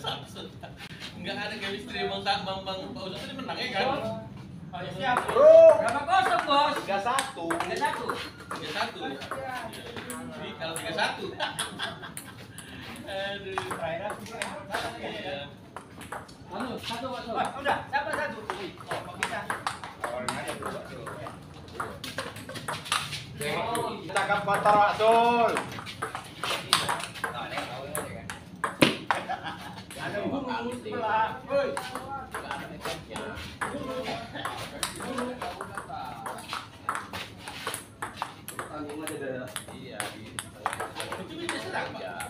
Samsung. Enggak ada chemistry bang bang bang Pak Ustaz ini menang ya kan? Bro, bos? tiga satu. Tiga satu. Tiga satu. Jadi kalau tiga satu. Aduh. Iya. Anu, satu kosong. Udah, siapa satu? Oh, kita. Kita kan Sul. Ada sebelah. Woi. Iya. Itu bisa serang pak.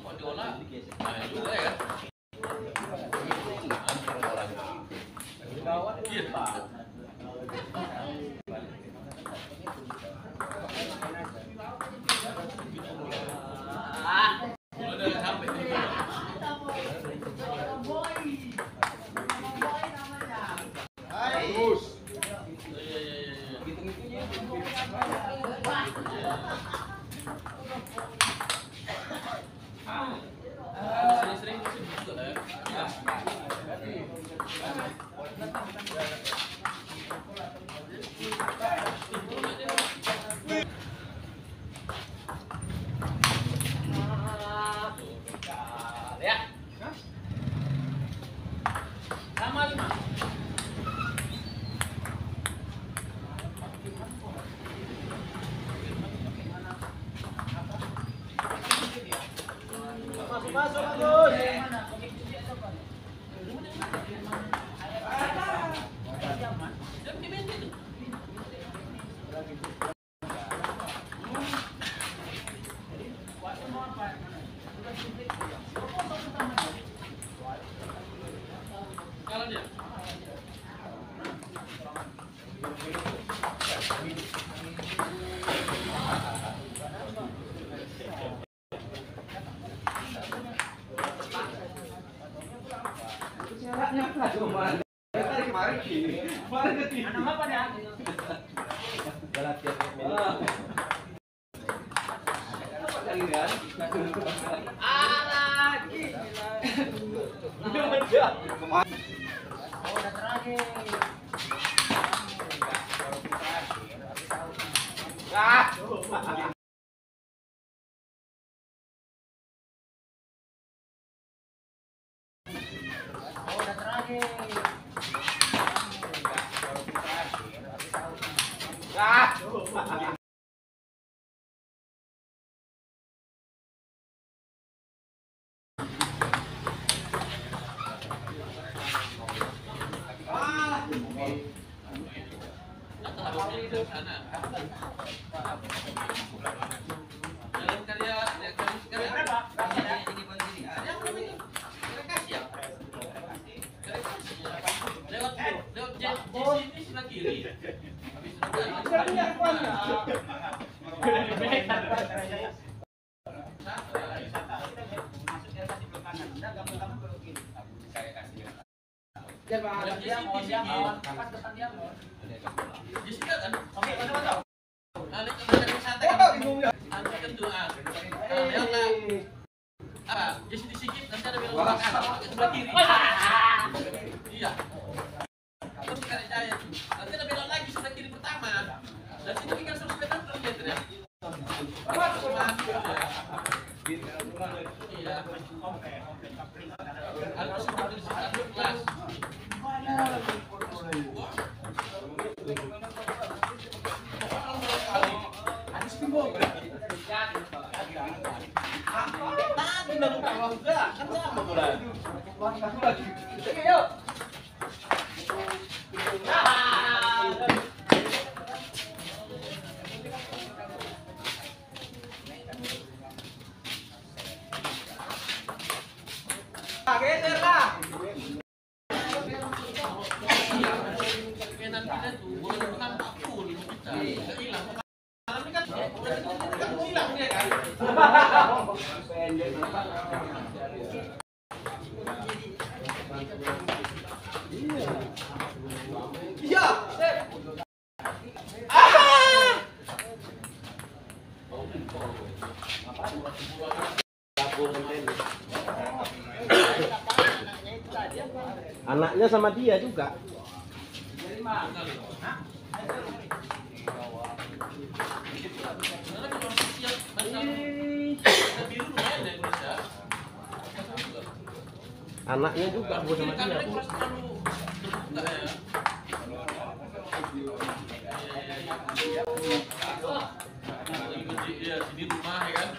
Kok diolah? Nah, juga ya. Iya. Udah sampai. Bagus. Iya, iya, iya, iya. Sering-sering sih gitu ya. Ya. Sama lima. Masuk masuk bagus. Dan di meja tuh. Kalau dia. Kemarin gini. Kemarin ke sini. Anak apa ya? Lagi. Oh, udah. Ah. Oh, udah terakhir. Ah. Atau harusnya di sana. Dalam karya ya, karya karya apa? Karya ini begini. Ada apa itu? Karya kasih ya? Karya kasih. Lewat lewat jet di sini sebelah kiri. Habis itu di sini kan? Oke, foto foto. Nah, ini kemudian wisata kan? Nanti kan ah. Nah, ada. Iya. Terus karya jaya tuh. Nanti ada belok lagi sebelah kiri pertama. Dan sini tinggal 100 meter terus ya, ya. Iya. Harus seperti di satu kelas. Tadi baru tahu enggak? Kan sama bulan. Aku lagi. Oke, yuk. Geser lah. kita tuh boleh nampak full kita. Nggak hilang. Malam ini kan udah kan hilang dia kan. Iya. Anaknya sama dia juga. Ya. Anaknya juga Bu sama dia. mereka harus terlalu terbuka ya. Iya, di rumah ya kan.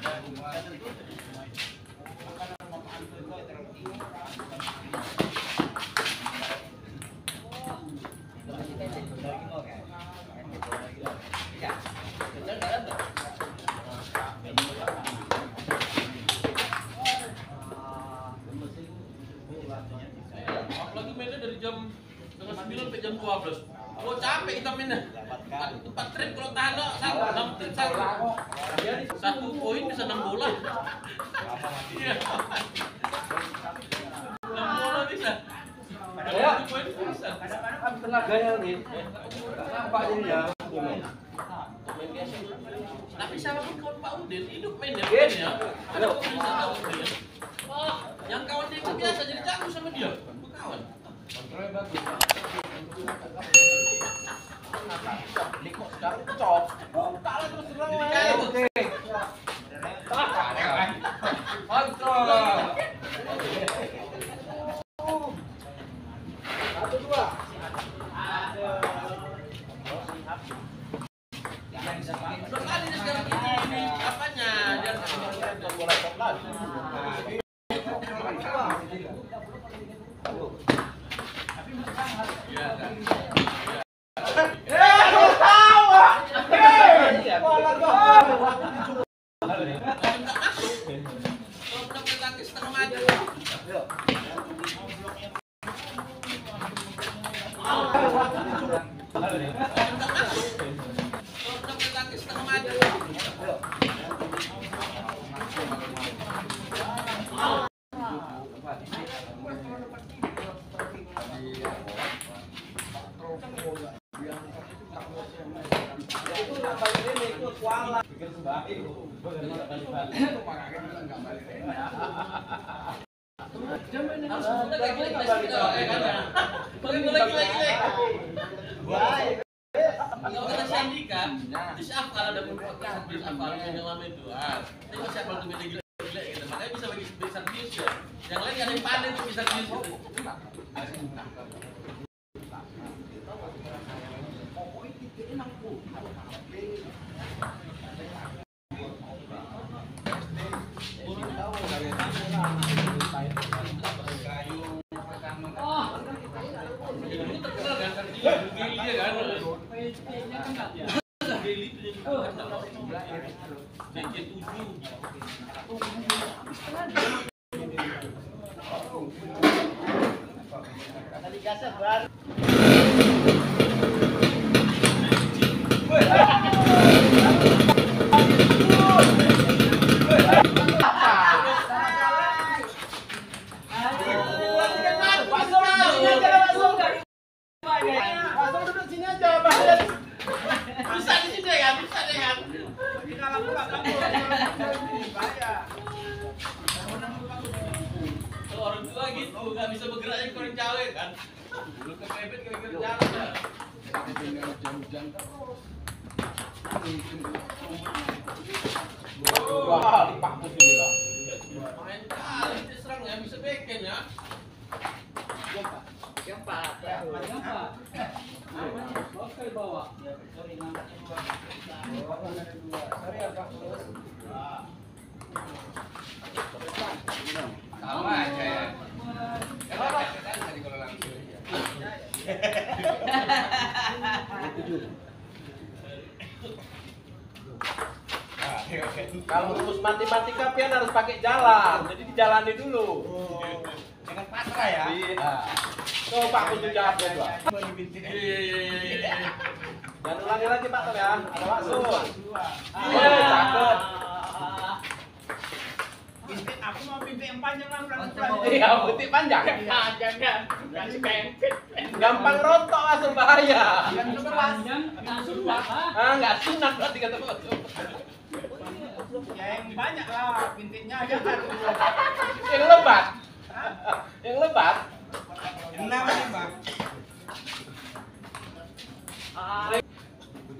Apalagi mainnya dari jam setengah sembilan sampai jam 12 Oh capek kita mainnya. Empat, trip kalau satu, enam trip satu. Satu poin bisa enam bola. Iya. Enam bola bisa. Tenaganya nih. Nampak jadinya. Tapi sama pun kawan Pak Udin hidup mainnya mainnya Ada kok bisa tahu dia Yang kawan dia itu biasa jadi jago sama dia Kawan Liko sekarang cok. Buka lah terus terang. Jadi kayak Oke. Satu dua. Terus ada dia sekarang ini, ini apanya? Dia Bola coklat. Iya kan. Kalau udah bertangkis setengah mati. Mati. Gitu, eh, kan? Kalau itu si Afal ada si Afal yang lama itu. Ah, tengok si Afal tuh beda gila-gila gitu. Bisa bagi ya. Yang lain yang pandai tuh bisa views gitu. 这人是。Wah, dipaktus ini. Main kali ya, bisa beken ya. Oke bawa. Sama aja ya. Kalau terus matematika pian harus pakai jalan. Jadi dijalani dulu. Dengan pasrah ya. Iya. Coba aku juga aku juga. Iya, iya, iya, iya, iya. Dan ulangi lagi Pak Tom ya. Ada masuk. Ah. Wih, cakep. Aku mau pimpin yang panjang lah bulan Iya, putih panjang. Panjang ya. Kasih pempit. Gampang rontok langsung bahaya. Yang langsung? Ah, nggak sunat berarti kata Pak Tom. Ya yang banyak lah, pintinnya jangan. Yang lebat. Yang lebat. Yang enam nih bang.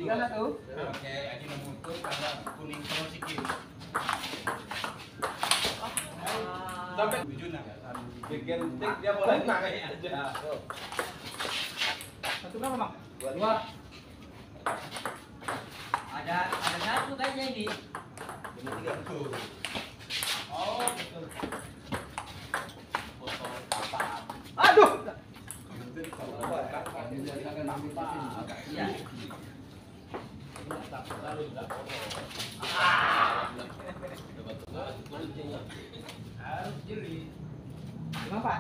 Tinggal satu. Oke, ini memutus karena kuning terus sikit. Sampai bikin tik dia boleh pakai aja. Satu berapa bang? Dua. Ada ada satu kayaknya ini. Tiga? Aduh. Pak.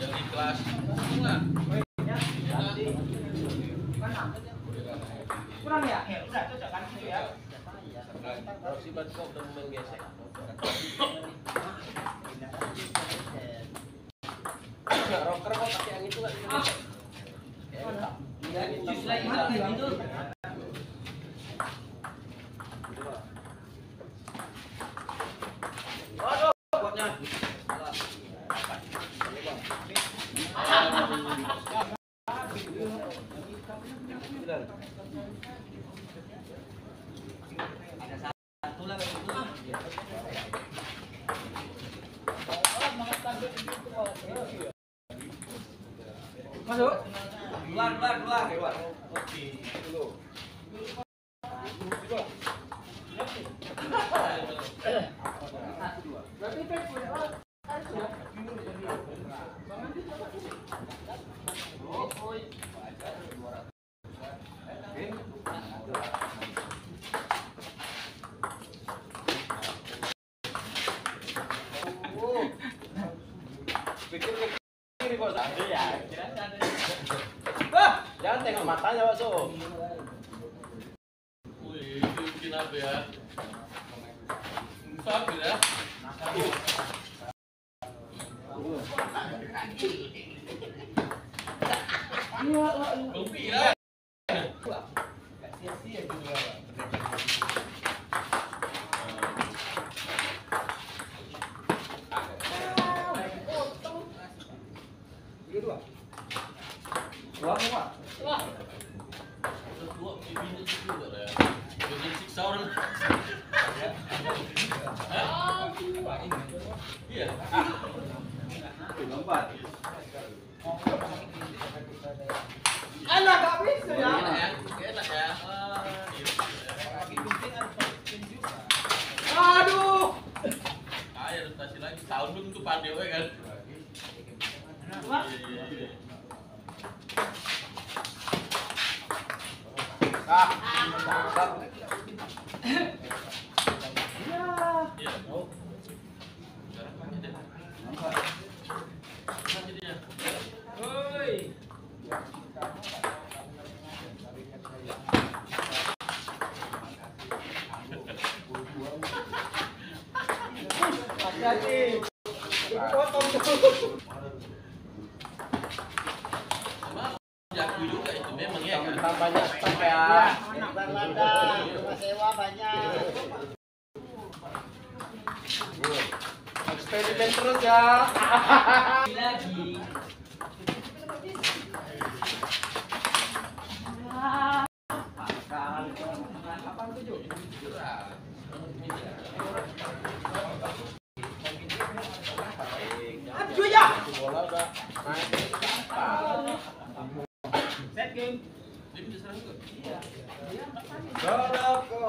Yang ikhlas. Enggak. Kurang ya? Ya udah cocok kan itu ya. Kalau si Batko udah menggesek. Rocker kok pakai yang itu nggak? Jus lagi mati itu. Aduh, buatnya. Satu lah itu. Masuk. Keluar keluar keluar. keluar. Pikir ke kiri tengok matanya. Wih, itu bikin apa ya? Sapi ya? Gembira. Keluar keluar. Tua, bibirnya juga lah ya. Jangan siksa orang. Hah? Iya. Anak gak bisa ya. Enak ya? Enak ya? Aduh. Ayo rotasi lagi. Tahun belum tuh pandai we kan? Iya, iya, iya. Ah, Iya. Oh. Sekarang mana dia? Mana dia? Woi. Hati-hati. Potong juga itu memang ya banyak stok ya. sewa banyak. Eksperimen terus ya. Lagi. Aduh ya. Bola udah naik. Set game. Dia bisa